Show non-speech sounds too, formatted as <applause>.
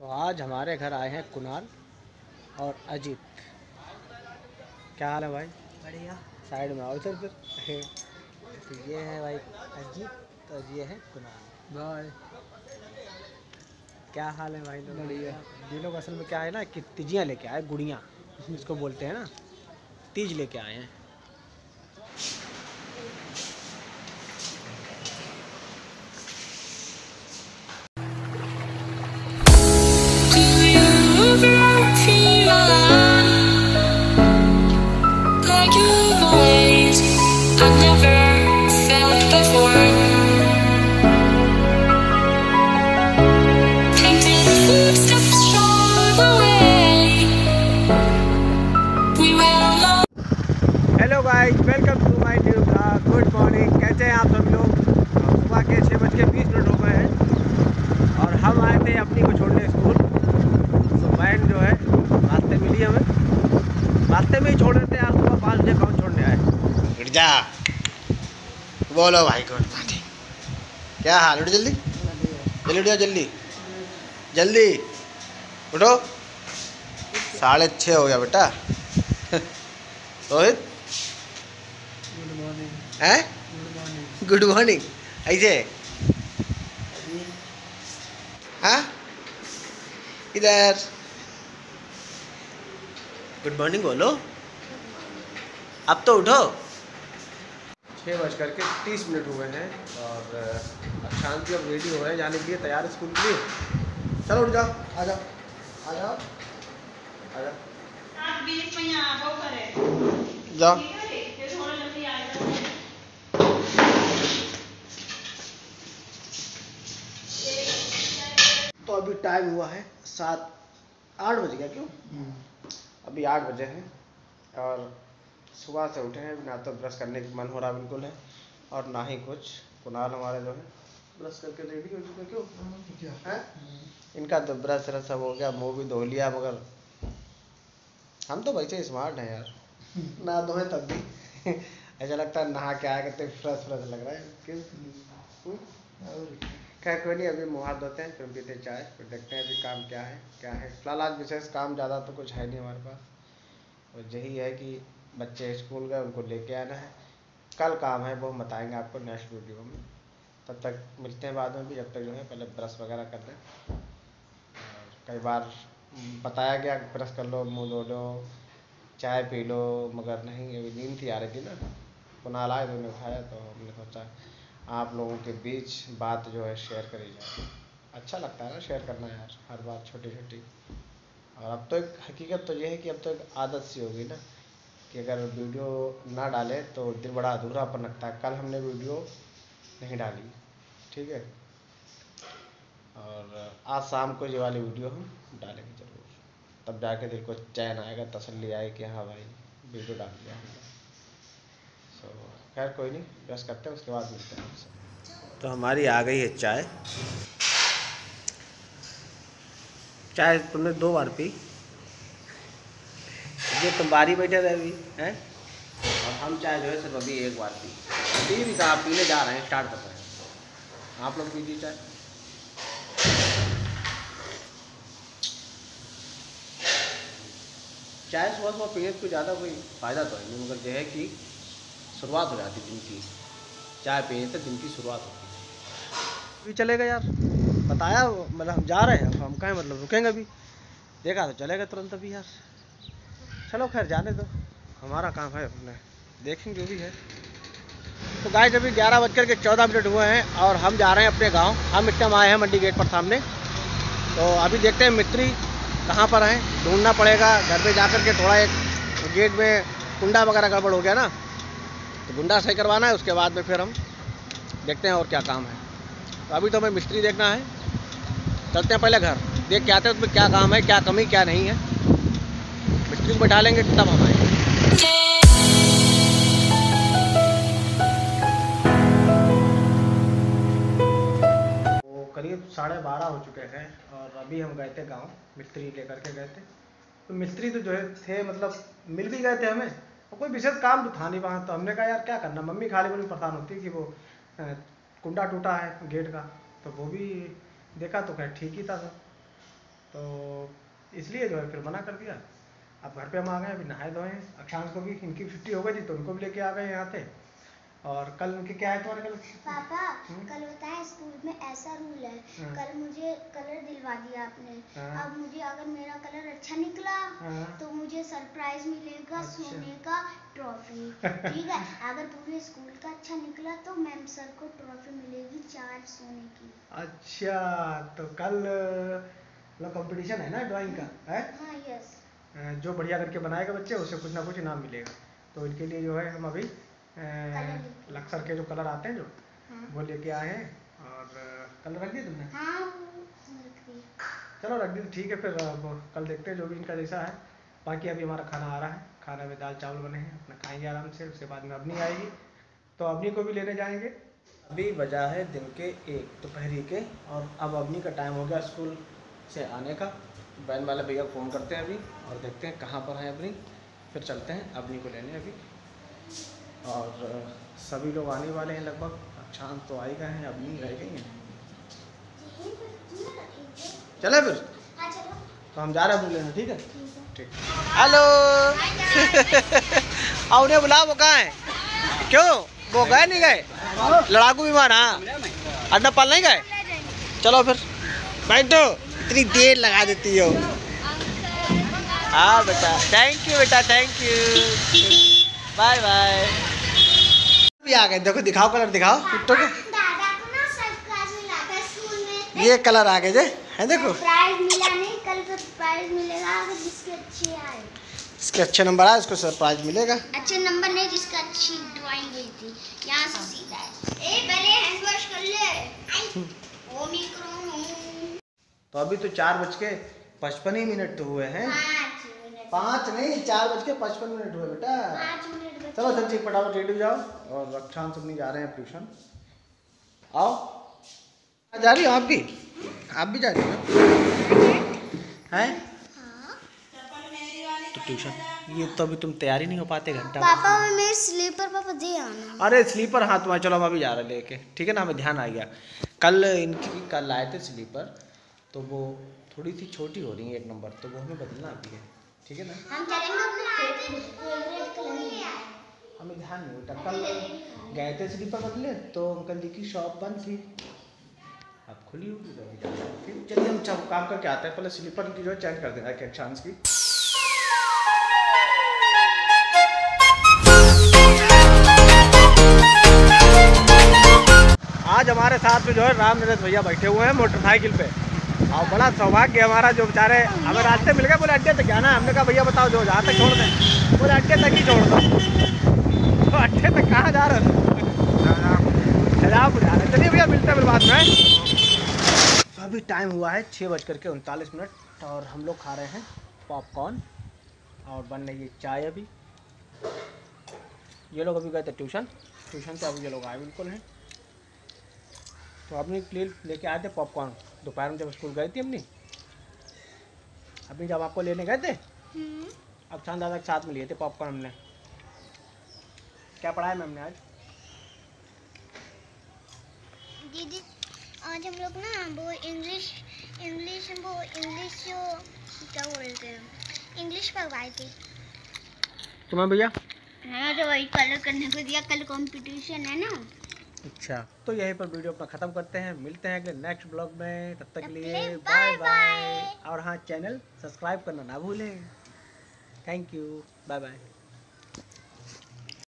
तो आज हमारे घर आए हैं कुणाल और अजीत। क्या हाल है भाई? बढ़िया। साइड में आओ इधर फिर <laughs> तो ये है भाई अजीत और ये है कुणाल। बाय। क्या हाल है भाई लोग? बढ़िया। ये लोग असल में क्या है ना कि तिजियाँ लेके आए गुड़ियाँ जिसको बोलते हैं ना तीज लेके आए हैं। Hello guys welcome to my new blog good morning कैसे हैं आप सब लोग? सुबह के छः बज के बीस मिनट हो गए हैं और हम आए थे अपनी को छोड़ने स्कूल। तो वैन जो है, रास्ते मिली हमें रास्ते में ही छोड़ देते हैं आज सुबह पाँच बजे कौन छोड़ने आए। उठ जा। बोलो भाई को क्या हाल? उठ जल्दी। जल्दी उठ जाओ जल्दी। जल्दी। उठो। साढ़े छः हो गया बेटा। <laughs> रोहित? हैं? गुड मॉर्निंग ऐसे? हाँ? इधर। गुड मॉर्निंग बोलो। अब तो उठो। छः बज करके तीस मिनट हुए हैं और शांति अब रेडी हो रहे हैं जाने के लिए तैयार स्कूल के लिए। चलो उठ जाओ। आ जाओ। आ जाओ। आ जाओ। जाओ ठीक है रे? फिर थोड़ा जल्दी आ जाओ तो अभी टाइम हुआ है सात आठ बज गया क्यों? अभी आठ बजे हैं और सुबह से उठे हैं ना तो ब्रश करने की मन हो रहा बिल्कुल है और ना ही कुछ। कुणाल हमारे जो है। ब्रश करके रेडी हो चुके क्यों? हैं? इनका तो ब्रश व्रश सब हो गया मुँह भी धो लिया मगर हम तो वैसे स्मार्ट हैं यार। <laughs> ना धोए तब भी। <laughs> ऐसा लगता है नहा के आया करते फ्रेश फ्रेश लग रहा है। क्यों? हम्म? खैर कोई नहीं, अभी मुँह धोते हैं, फिर पीते चाय, फिर देखते हैं अभी काम क्या है क्या है। फ़िलहाल आज विशेष काम ज़्यादा तो कुछ है नहीं हमारे पास। और यही है कि बच्चे स्कूल गए, उनको लेके आना है। कल काम है, वो हम बताएँगे आपको नेक्स्ट वीडियो में। तब तक मिलते हैं बाद में भी, जब तक जो है, पहले ब्रश वगैरह कर और कई बार बताया गया, ब्रश कर लो, मुँह धो लो, चाय पी लो, मगर नहीं, अभी नींद थी आ रही थी ना। कुनाल आए तो उन्हें उठाया तो हमने सोचा आप लोगों के बीच बात जो है शेयर करी जाए। अच्छा लगता है ना शेयर करना यार, हर बात छोटी छोटी और अब तो एक हकीकत तो ये है कि अब तो एक आदत सी होगी ना, कि अगर वीडियो ना डालें तो दिल बड़ा अधूरा अधूरापन लगता है। कल हमने वीडियो नहीं डाली, ठीक है? और आज शाम को ये वाली वीडियो हम डालेंगे ज़रूर। तब जाके दिल को चैन आएगा, तसल्ली आएगी कि हाँ भाई, वीडियो डाल दिया हमने। सो खैर, कोई नहीं ब्रश करते हैं, उसके बाद मिलते हैं आपसे। तो हमारी आ गई है चाय। चाय तुमने दो बार पी। ये तुम बारी बैठे रहे अभी हैं? और हम चाय जो है सिर्फ़ अभी एक बार पी। पी भी कहा पीने जा रहे हैं, स्टार्ट कर रहे हैं। आप लोग पीजिए चाय। चाय सुबह सुबह पीने कोई ज़्यादा कोई फ़ायदा तो है नहीं, मगर यह है कि शुरुआत हो जाती दिन की। चाय पीने से दिन की शुरुआत होती है। अभी चलेगा यार। बताया मतलब हम जा रहे हैं हम कहें मतलब रुकेंगे अभी। देखा तो चलेगा तुरंत अभी यार। चलो खैर, जाने दो। हमारा काम है अपने। देखेंगे जो भी है। तो गाय अभी ग्यारह बज कर के चौदह मिनट हुए हैं और हम जा रहे हैं अपने गाँव। हम टाइम आए हैं मंडी गेट पर सामने। तो अभी देखते हैं मिस्त्री कहाँ पर हैं। ढूंढना पड़ेगा। घर पे जाकर के थोड़ा एक गेट में कुंडा वगैरह गड़बड़ हो गया ना। तो गुंडा सही करवाना है, उसके बाद में फिर हम देखते हैं और क्या काम है। तो अभी तो हमें मिस्त्री देखना है। चलते हैं पहले घर। देख के आते हैं उसमें क्या काम है, क्या कमी, क्या नहीं है। मिस्त्री को बैठा लेंगे, तब हम आएँगे। करीब साढ़े बारह हो चुके हैं और अभी हम गए थे गाँव, मिस्त्री लेकर के गए थे। तो मिस्त्री तो जो है, थे मतलब मिल भी गए थे हमें। और कोई विशेष काम तो था नहीं वहाँ तो हमने कहा, यार, क्या करना? मम्मी खाली बड़ी परेशान होती कि वो कुंडा टूटा है गेट का। तो वो भी देखा तो खैर ठीक ही था सर तो इसलिए जो है फिर मना कर दिया। अब घर पे हम आ गए, अभी नहाए धोए अक्षांश को भी, इनकी छुट्टी हो गई थी तो उनको भी लेके आ गए यहाँ पे और कल उनके क्या है तुम्हारे कल पापा हम्म? कल होता है स्कूल में ऐसा रूल है हाँ। कल मुझे कलर दिलवा दिया आपने हाँ। अब मुझे अगर मेरा कलर अच्छा निकला हाँ। तो मुझे सरप्राइज़ मिलेगा अच्छा। सोने का ट्रॉफी ठीक है <laughs> अगर पूरे स्कूल का अच्छा निकला तो मैम सर को ट्रॉफी मिलेगी चार सोने की अच्छा तो कल मतलब कंपटीशन है ना ड्राइंग का है हाँ यस जो बढ़िया करके बनाएगा बच्चे उसे कुछ ना कुछ इनाम मिलेगा तो इनके लिए जो है हम अभी लक्सर के जो कलर आते हैं जो हाँ। वो लेके आए हैं और कलर रख दिए तुमने? हाँ। चलो रख दी ठीक है फिर कल देखते हैं जो भी इनका जैसा है। बाकी अभी हमारा खाना आ रहा है। खाना में दाल चावल बने हैं अपना खाएँगे आराम से उसके बाद में अबनी आएगी। तो अबनी को भी लेने जाएँगे। अभी बजा है दिन के एक दोपहरी के और अब अबनी का टाइम हो गया स्कूल से आने का। बैन वाले भैया फ़ोन करते हैं अभी और देखते हैं कहाँ पर है अबनी फिर चलते हैं अबनी को लेने अभी। और सभी लोग आने वाले हैं लगभग। अक्षांत तो आ ही गए हैं अबनी रह गई हैं। चले फिर। तो हम जा रहे हैं अपनी लेने ठीक है? ठीक। हेलो। <laughs> और उन्हें बुला वो कहाँ है? क्यों? वो गए नहीं गए? लड़ाकू विमान हाँ। अड्डा पाल नहीं गए? चलो फिर। बैठो इतनी देर लगा देती हो। हाँ बेटा। थैंक यू बेटा थैंक यू बाय बाय भी आ गए। देखो दिखाओ कलर दिखाओ। कुत्तों के। ये कलर आ गए जे। है देखो। कल तो जिसके अच्छे इसके अच्छे नंबर आए उसको सरप्राइज़ मिलेगा। अच्छे नंबर नहीं जिसका अच्छी ड्राइंग गई थी। यहाँ से सीधा है। ए पहले हैंड वॉश कर ले। ओमिक्रॉन तो अभी तो चार बज के पचपन ही मिनट तो हुए हैं। मिनट पाँच नहीं चार बज के पचपन मिनट हुए बेटा। चलो चल ठीक फटाफट रेडी जाओ। और रक्षांत अपनी जा रहे हैं ट्यूशन। आओ। जा रही हो आप भी? आप भी जा रही हो हैं? तो ट्यूशन। ये तो अभी तुम तैयारी नहीं हो पाते घंटा। पापा में मेरे स्लीपर पापा दे आना। अरे स्लीपर हाँ तुम्हारे चलो हम अभी जा रहे हैं लेके। ठीक है ना हमें ध्यान आ गया। कल इनकी कल आए थे स्लीपर तो वो थोड़ी सी छोटी हो रही है एक नंबर तो वो हमें बदलना अभी है। ठीक है ना? हम चलेंगे अपने फेवरेट कलर में हमें ध्यान नहीं बेटा कल गए थे स्लीपर बदले तो अंकल जी की शॉप बंद थी। अब खुली होगी तो अभी जाना है। चलिए हम सब काम करके आते हैं। पहले स्लीपर की जो है चेंज कर देना है चांस की। आज हमारे साथ में जो है राम नरेश भैया बैठे हुए हैं मोटरसाइकिल पे। और बड़ा सौभाग्य हमारा जो बेचारे हमें रास्ते मिल गए। बोले, अड्डे तक जाना हमने कहा, भैया, बताओ, जो जहाँ तक छोड़ दें। बोले, अड्डे तक ही छोड़ दो। तो अड्डे तक कहाँ जा रहे हो शराब जा रहे। चलिए भैया, मिलते हैं बाद में। तो अभी टाइम हुआ है छः बज करके उनतालीस मिनट और हम लोग खा रहे हैं पॉपकॉर्न और बन रही है चाय अभी। ये लोग अभी गए थे ट्यूशन ट्यूशन से अभी ये लोग आए बिल्कुल हैं। तो अपनी प्लेट लेके आए थे पॉपकॉर्न दोपहर में जब स्कूल गई थी अपनी अभी जब आपको लेने गए थे? अब चाँद दादा के साथ में लिए थे पॉपकॉर्न हमने। क्या पढ़ाया मैम ने आज? दीदी आज हम लोग ना वो इंग्लिश इंग्लिश वो इंग्लिश जो क्या बोलते हैं? इंग्लिश पढ़वाई थी। तुम्हें भैया? हाँ तो वही कलर करने को दिया कल कंपटीशन है ना। अच्छा। तो यहीं पर वीडियो अपना ख़त्म करते हैं। मिलते हैं अगले नेक्स्ट ब्लॉग में। तब तक के लिए बाय बाय और हाँ चैनल सब्सक्राइब करना ना भूलें। Thank you bye bye